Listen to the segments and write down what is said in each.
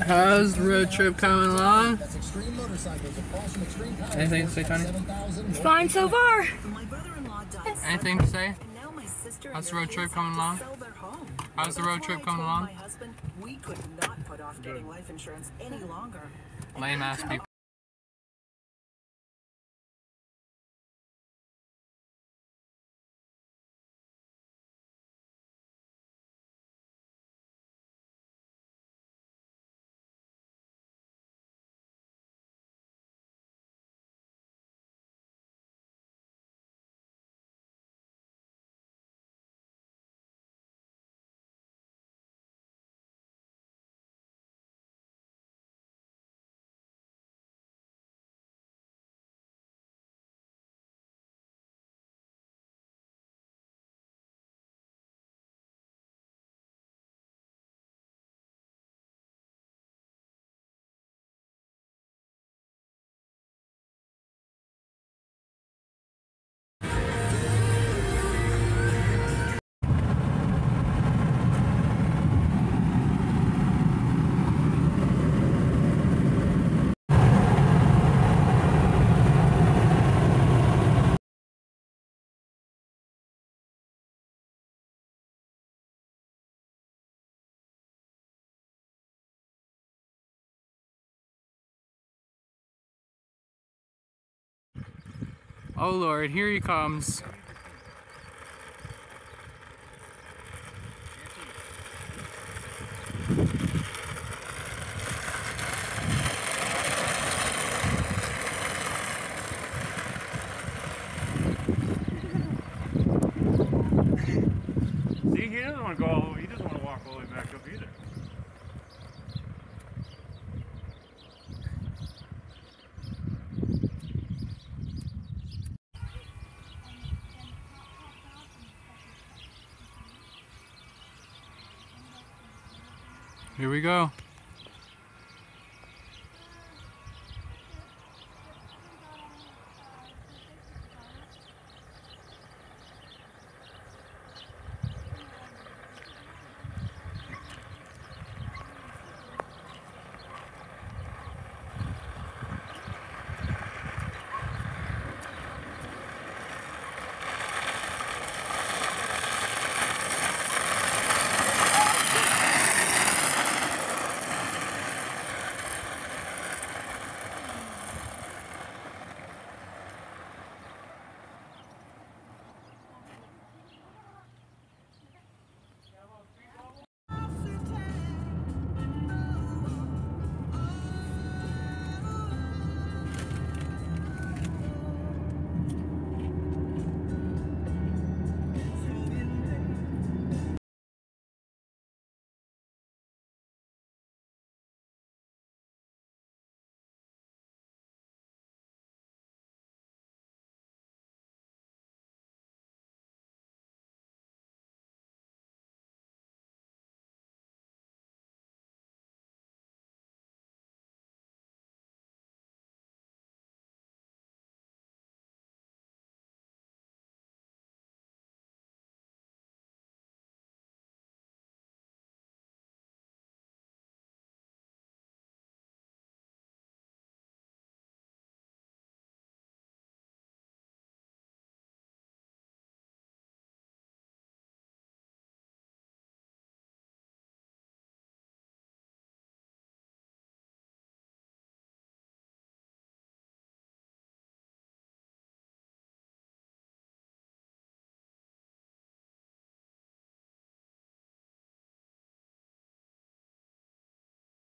How's the road trip coming along? Anything to say, Tony? It's fine so far. Anything to say? How's the road trip coming along? How's the road trip coming along? We could not put off getting life insurance any longer. Lame ass people. Oh lord, here he comes. See, he doesn't want to go all the way. He doesn't want to walk all the way back up either. Here we go.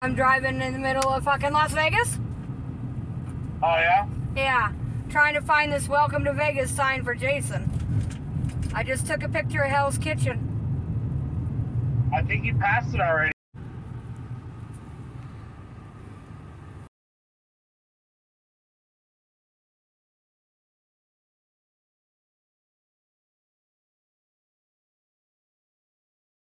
I'm driving in the middle of fucking Las Vegas. Oh, yeah? Yeah, trying to find this welcome to Vegas sign for Jason. I just took a picture of Hell's Kitchen. I think you passed it already.